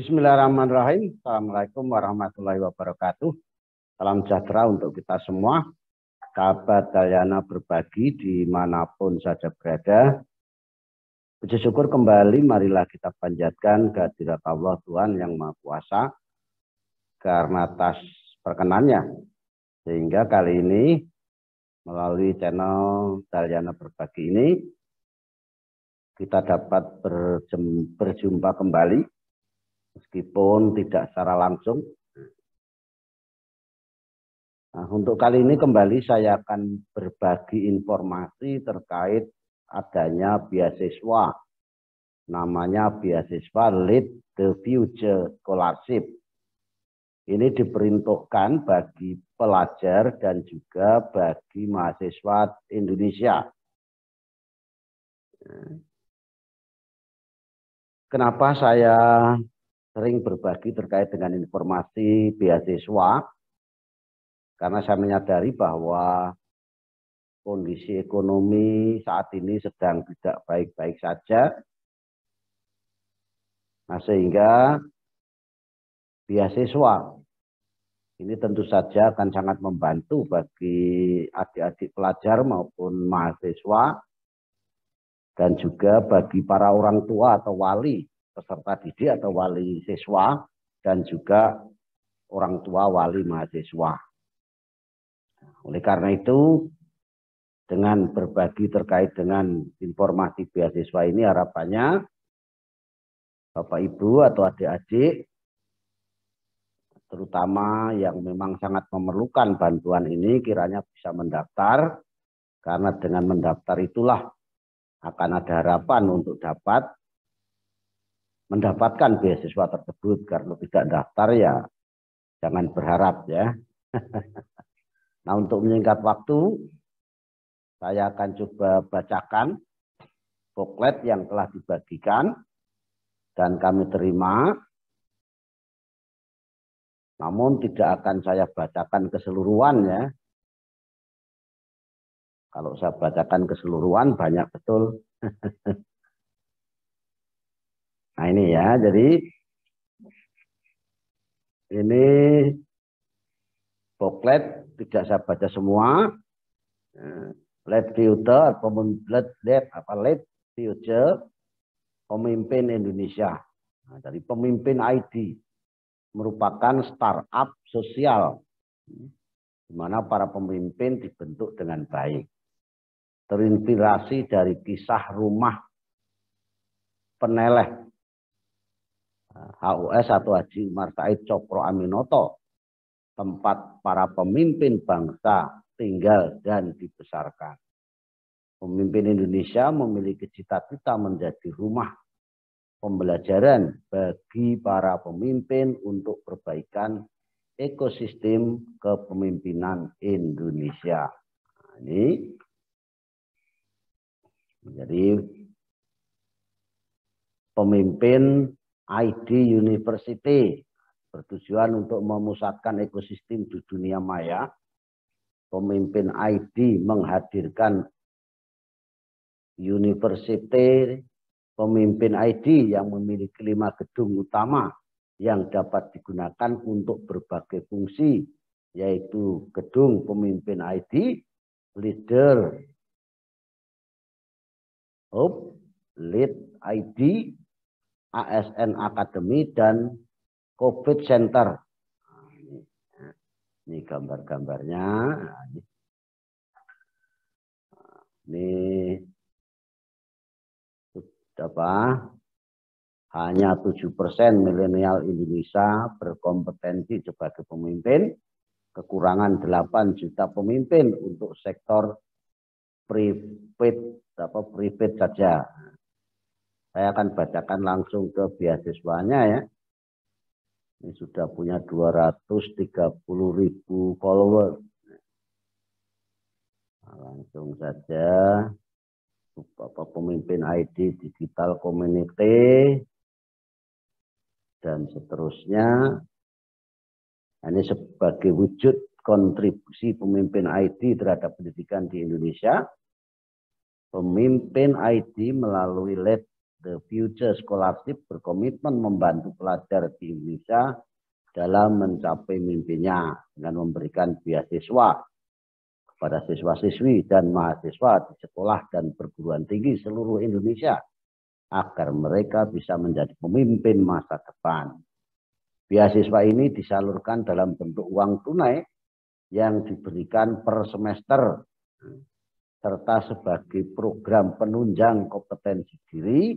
Bismillahirrahmanirrahim. Assalamualaikum warahmatullahi wabarakatuh. Salam sejahtera untuk kita semua. Sahabat Dayana berbagi di mana pun saja berada. Puji syukur kembali, marilah kita panjatkan kehadirat Allah Tuhan yang Maha Kuasa karena atas perkenannya. Sehingga kali ini melalui channel Dayana berbagi ini kita dapat berjumpa kembali meskipun tidak secara langsung. Nah, untuk kali ini kembali saya akan berbagi informasi terkait adanya beasiswa. Namanya beasiswa Lead the Future Scholarship. Ini diperuntukkan bagi pelajar dan juga bagi mahasiswa Indonesia. Kenapa saya sering berbagi terkait dengan informasi beasiswa karena saya menyadari bahwa kondisi ekonomi saat ini sedang tidak baik-baik saja. Nah, sehingga beasiswa ini tentu saja akan sangat membantu bagi adik-adik pelajar maupun mahasiswa dan juga bagi para orang tua atau wali peserta didik atau wali siswa dan juga orang tua wali mahasiswa. Oleh karena itu, dengan berbagi terkait dengan informasi beasiswa ini harapannya Bapak Ibu atau adik-adik terutama yang memang sangat memerlukan bantuan ini kiranya bisa mendaftar karena dengan mendaftar itulah akan ada harapan untuk dapat mendapatkan beasiswa tersebut karena tidak daftar ya jangan berharap ya. nah untuk menyingkat waktu saya akan coba bacakan booklet yang telah dibagikan dan kami terima. Namun tidak akan saya bacakan keseluruhan ya. Kalau saya bacakan keseluruhan banyak betul. Nah ini ya, jadi ini booklet tidak saya baca semua. Let future, let, let apa let future pemimpin Indonesia. Nah, dari pemimpin ID merupakan startup sosial di mana para pemimpin dibentuk dengan baik. Terinspirasi dari kisah rumah peneleh HUS atau Haji Umar Said Cokro Aminoto, tempat para pemimpin bangsa tinggal dan dibesarkan. Pemimpin Indonesia memiliki cita-cita menjadi rumah pembelajaran bagi para pemimpin untuk perbaikan ekosistem kepemimpinan Indonesia. Nah, ini menjadi pemimpin ID University bertujuan untuk memusatkan ekosistem di dunia maya. Pemimpin ID menghadirkan University pemimpin ID yang memiliki lima gedung utama yang dapat digunakan untuk berbagai fungsi, yaitu gedung pemimpin ID, leader, hope, lead ID, ASN Academy dan COVID Center. ini, gambar-gambarnya. ini, apa? Hanya 7% milenial Indonesia berkompetensi sebagai pemimpin. Kekurangan 8 juta pemimpin untuk sektor private apa private saja. Saya akan bacakan langsung ke beasiswanya ya. Ini sudah punya 230 ribu follower. Nah, langsung saja. Bapak pemimpin ID Digital Community. Dan seterusnya. Nah, ini sebagai wujud kontribusi pemimpin ID terhadap pendidikan di Indonesia. Pemimpin ID melalui LED the Future Scholarship berkomitmen membantu pelajar di Indonesia dalam mencapai mimpinya dengan memberikan beasiswa kepada siswa-siswi dan mahasiswa di sekolah dan perguruan tinggi seluruh Indonesia agar mereka bisa menjadi pemimpin masa depan. Beasiswa ini disalurkan dalam bentuk uang tunai yang diberikan per semester serta sebagai program penunjang kompetensi diri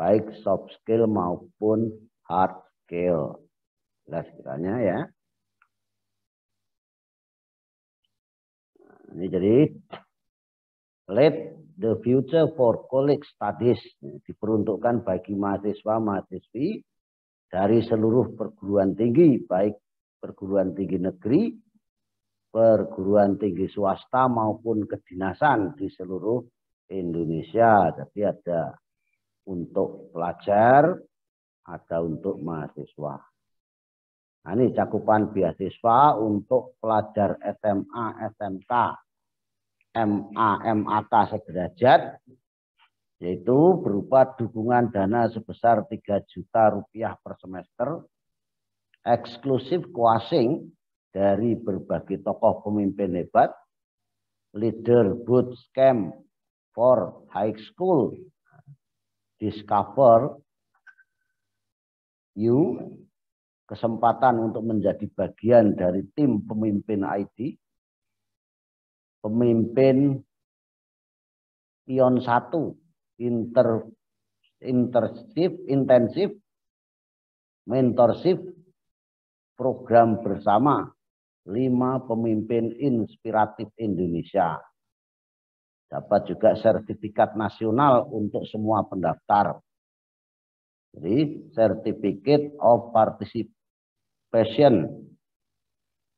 baik soft skill maupun hard skill. Jelas kiranya ya. Ini jadi let the future for college studies diperuntukkan bagi mahasiswa-mahasiswi dari seluruh perguruan tinggi baik perguruan tinggi negeri perguruan tinggi swasta maupun kedinasan di seluruh Indonesia. Jadi ada untuk pelajar, ada untuk mahasiswa. Nah, ini cakupan beasiswa untuk pelajar SMA, SMK, MA, MAK sederajat, yaitu berupa dukungan dana sebesar 3 juta rupiah per semester, eksklusif kuasing dari berbagai tokoh pemimpin hebat, leader boot camp for high school, discover you, kesempatan untuk menjadi bagian dari tim pemimpin ID, pemimpin Ion 1, inter, intensif, intensif, mentorship, program bersama, lima pemimpin inspiratif Indonesia. Dapat juga sertifikat nasional untuk semua pendaftar. Jadi Certificate of Participation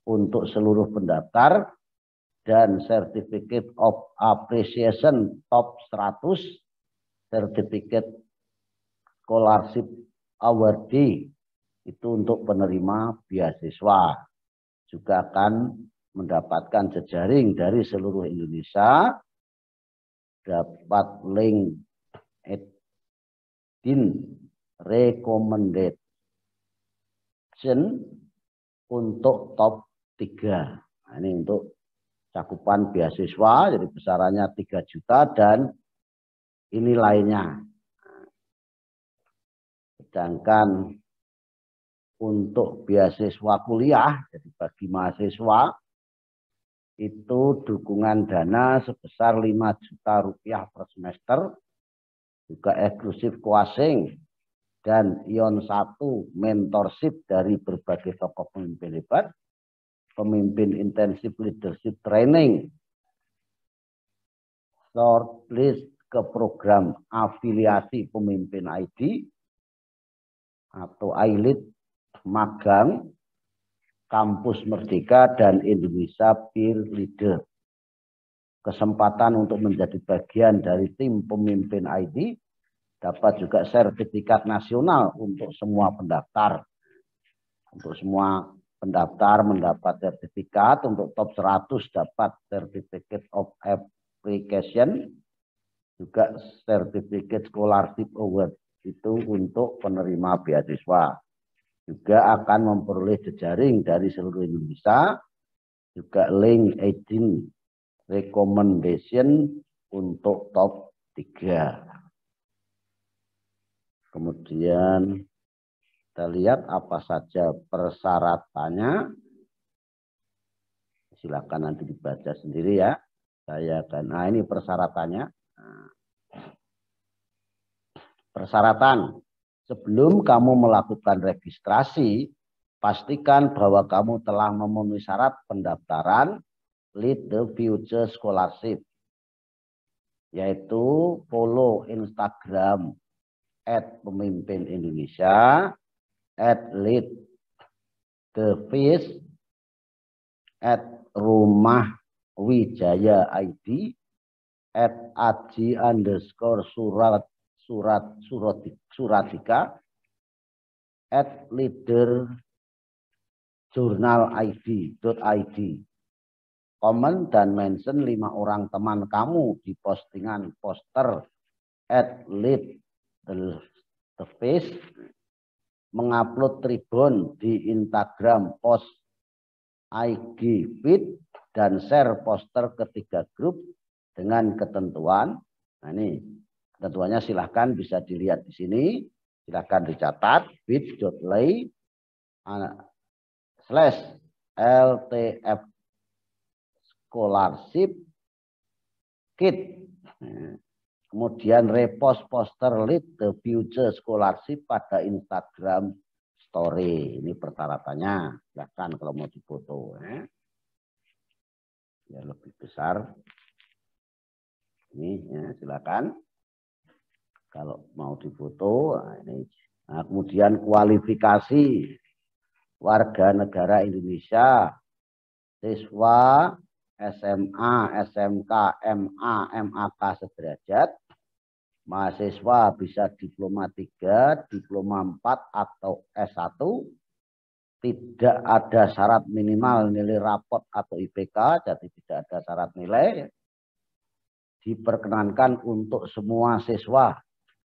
untuk seluruh pendaftar dan Certificate of Appreciation Top 100, Certificate Scholarship Awardee itu untuk penerima beasiswa juga akan mendapatkan jejaring dari seluruh Indonesia, dapat link edin recommendation untuk top 3. Nah, ini untuk cakupan beasiswa, jadi besarannya 3 juta dan ini lainnya. Sedangkan untuk beasiswa kuliah, jadi bagi mahasiswa itu dukungan dana sebesar 5 juta rupiah per semester, juga eksklusif kuasing dan Ion 1 mentorship dari berbagai tokoh pemimpin hebat, pemimpin intensif leadership training, shortlist ke program afiliasi pemimpin ID atau ILIT magang Kampus Merdeka dan Indonesia Peer Leader. Kesempatan untuk menjadi bagian dari tim pemimpin ID dapat juga sertifikat nasional untuk semua pendaftar. Untuk semua pendaftar mendapat sertifikat, untuk top 100 dapat Certificate of Application, juga Certificate Scholarship Award itu untuk penerima beasiswa juga akan memperoleh jejaring dari seluruh Indonesia, juga link 18 recommendation untuk top 3. Kemudian kita lihat apa saja persyaratannya. Silakan nanti dibaca sendiri ya. Saya akan, nah ini persyaratannya. Nah. Persyaratan Sebelum kamu melakukan registrasi, pastikan bahwa kamu telah memenuhi syarat pendaftaran Lead the Future Scholarship, yaitu follow Instagram at pemimpin Indonesia, at lead the face, at rumah Wijaya ID, at aji underscore surat surat surat suratika at leader jurnal ID komen dan mention lima orang teman kamu di postingan poster at lead the, the face mengupload tribun di Instagram post IG feed dan share poster ketiga grup dengan ketentuan. Nah ini ketentuannya silahkan bisa dilihat di sini. Silahkan dicatat bit.ly slash LTF scholarship kit. Kemudian repost poster lead the future scholarship pada Instagram story. Ini persyaratannya. Silahkan kalau mau difoto. Ya. ya lebih besar. Ini ya, silakan. Kalau mau difoto, nah ini. Nah, kemudian kualifikasi warga negara Indonesia, siswa SMA, SMK, MA, MAK sederajat, mahasiswa bisa diploma 3, diploma 4 atau S1, tidak ada syarat minimal nilai rapot atau IPK, jadi tidak ada syarat nilai. Diperkenankan untuk semua siswa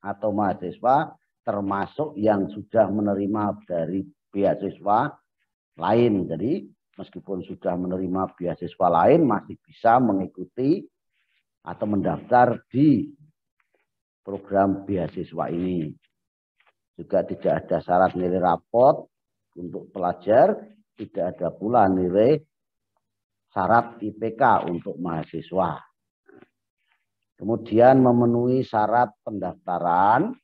atau mahasiswa, termasuk yang sudah menerima dari beasiswa lain. Jadi meskipun sudah menerima beasiswa lain, masih bisa mengikuti atau mendaftar di program beasiswa ini. Juga tidak ada syarat nilai rapot untuk pelajar, tidak ada pula nilai syarat IPK untuk mahasiswa. Kemudian memenuhi syarat pendaftaran,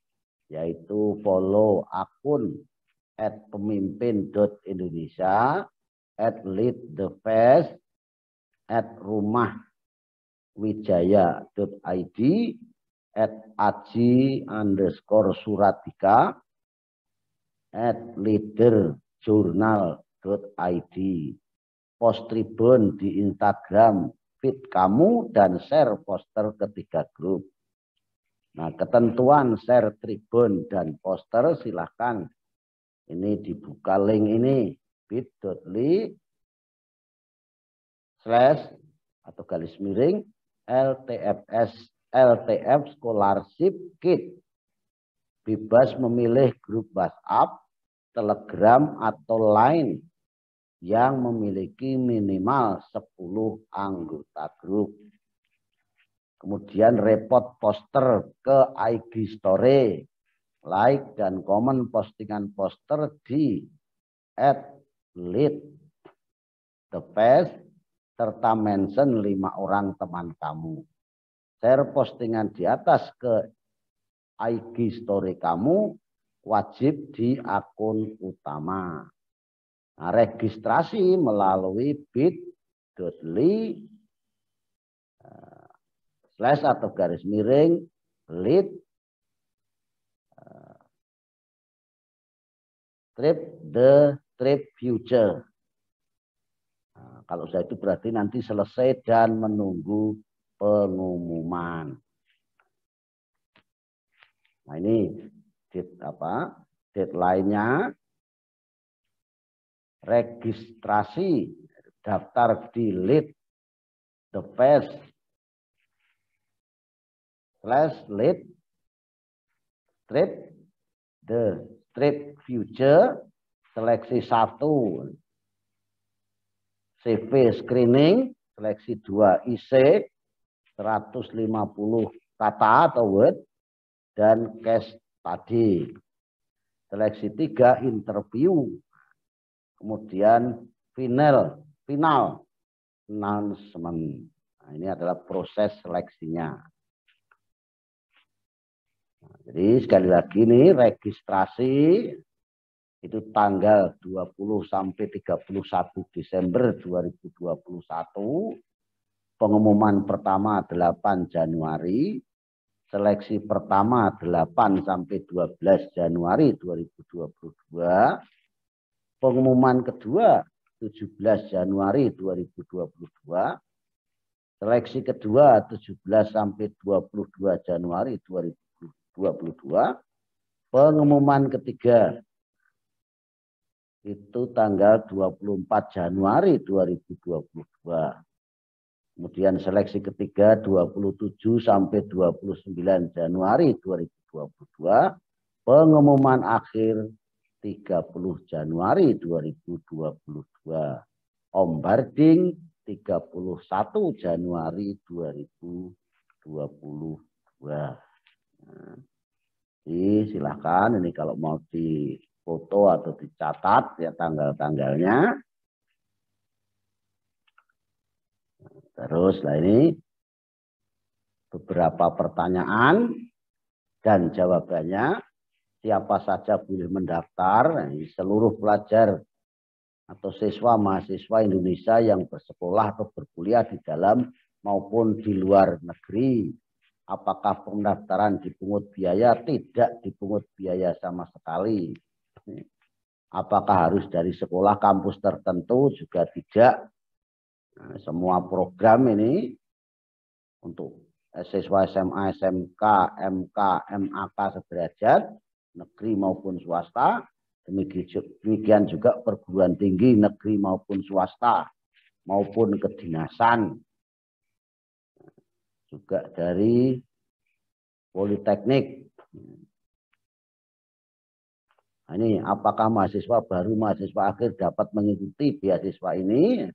yaitu follow akun at pemimpin.indonesia, at lead the fest, at rumah wijaya.id, at aji underscore suratika at leaderjournal.id post tribun di Instagram feed kamu dan share poster ketiga grup. Nah, ketentuan share tribun dan poster silahkan ini dibuka link ini bit.ly slash atau garis miring LTFS LTF Scholarship Kit. Bebas memilih grup WhatsApp, Telegram, atau lain yang memiliki minimal 10 anggota grup. Kemudian repot poster ke IG Story, like dan komen postingan poster di at lead the best serta mention lima orang teman kamu share postingan di atas ke IG story kamu wajib di akun utama. Nah, registrasi melalui bit.ly uh, slash atau garis miring lead uh, trip the trip future. Nah, kalau saya itu berarti nanti selesai dan menunggu pengumuman. Nah ini apa? Deadline-nya registrasi daftar di lead the best slash lead trip the trip future seleksi satu CV screening seleksi dua IC 150 kata atau word dan case tadi. Seleksi tiga interview. Kemudian final, final announcement. Nah, ini adalah proses seleksinya. Nah, jadi sekali lagi ini registrasi itu tanggal 20 sampai 31 Desember 2021 Pengumuman pertama 8 Januari, seleksi pertama 8 sampai 12 Januari 2022, pengumuman kedua 17 Januari 2022, seleksi kedua 17 sampai 22 Januari 2022, pengumuman ketiga itu tanggal 24 Januari 2022. Kemudian seleksi ketiga 27 sampai 29 Januari 2022. Pengumuman akhir 30 Januari 2022. Ombarding 31 Januari 2022. Nah, jadi silahkan ini kalau mau difoto atau dicatat ya tanggal-tanggalnya. Terus lah ini beberapa pertanyaan dan jawabannya. Siapa saja boleh mendaftar, seluruh pelajar atau siswa mahasiswa Indonesia yang bersekolah atau berkuliah di dalam maupun di luar negeri. Apakah pendaftaran dipungut biaya? Tidak dipungut biaya sama sekali. Apakah harus dari sekolah kampus tertentu? Juga tidak. Nah, semua program ini untuk siswa SMA, SMK, MK, MAK sederajat, negeri maupun swasta, demikian juga perguruan tinggi negeri maupun swasta, maupun kedinasan, juga dari politeknik. Nah, ini apakah mahasiswa baru mahasiswa akhir dapat mengikuti beasiswa ini?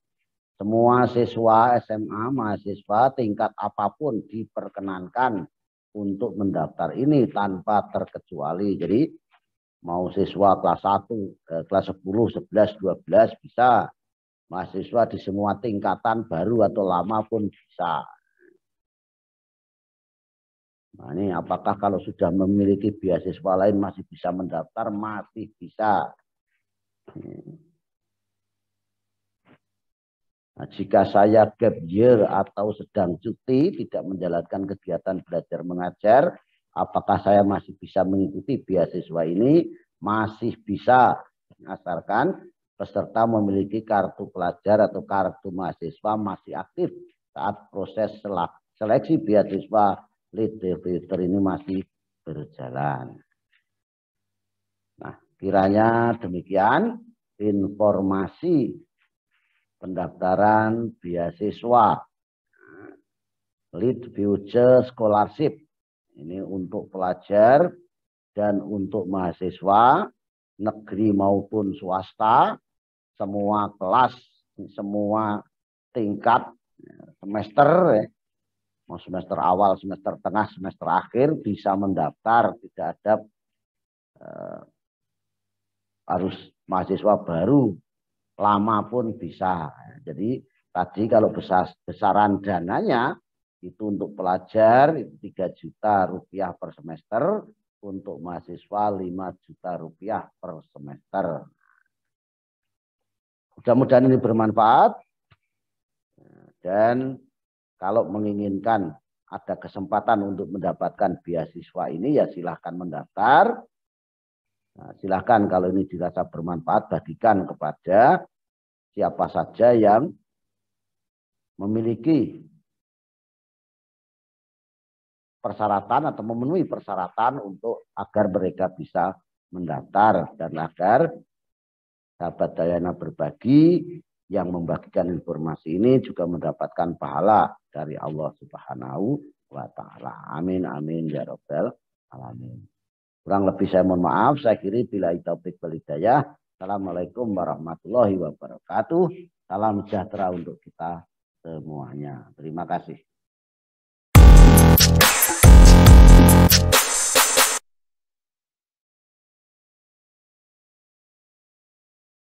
Semua siswa SMA, mahasiswa tingkat apa pun diperkenankan untuk mendaftar ini tanpa terkecuali. Jadi mau siswa kelas 1, eh, kelas 10, 11, 12 bisa. Mahasiswa di semua tingkatan baru atau lama pun bisa. Nah ini apakah kalau sudah memiliki beasiswa lain masih bisa mendaftar? Masih bisa. Nah, jika saya gap year atau sedang cuti, tidak menjalankan kegiatan belajar mengajar, apakah saya masih bisa mengikuti beasiswa ini? Masih bisa, asalkan peserta memiliki kartu pelajar atau kartu mahasiswa masih aktif saat proses seleksi beasiswa filter ini masih berjalan. Nah, kiranya demikian informasi pendaftaran beasiswa Lead Future Scholarship. Ini untuk pelajar dan untuk mahasiswa negeri maupun swasta, semua kelas, semua tingkat semester, ya. mau semester awal, semester tengah, semester akhir bisa mendaftar, tidak ada eh, harus mahasiswa baru lama pun bisa. Jadi tadi kalau besar, besaran dananya itu untuk pelajar itu 3 juta rupiah per semester, untuk mahasiswa 5 juta rupiah per semester. Mudah-mudahan ini bermanfaat. Dan kalau menginginkan ada kesempatan untuk mendapatkan beasiswa ini ya silahkan mendaftar Nah, silahkan kalau ini dirasa bermanfaat, bagikan kepada siapa saja yang memiliki persyaratan atau memenuhi persyaratan untuk agar mereka bisa mendaftar dan agar sahabat Dayana berbagi yang membagikan informasi ini juga mendapatkan pahala dari Allah Subhanahu wa taala. Amin amin ya rabbal alamin. Kurang lebih saya mohon maaf. Saya kiri bila taufik walidayah. Assalamualaikum warahmatullahi wabarakatuh. Salam sejahtera untuk kita semuanya. Terima kasih.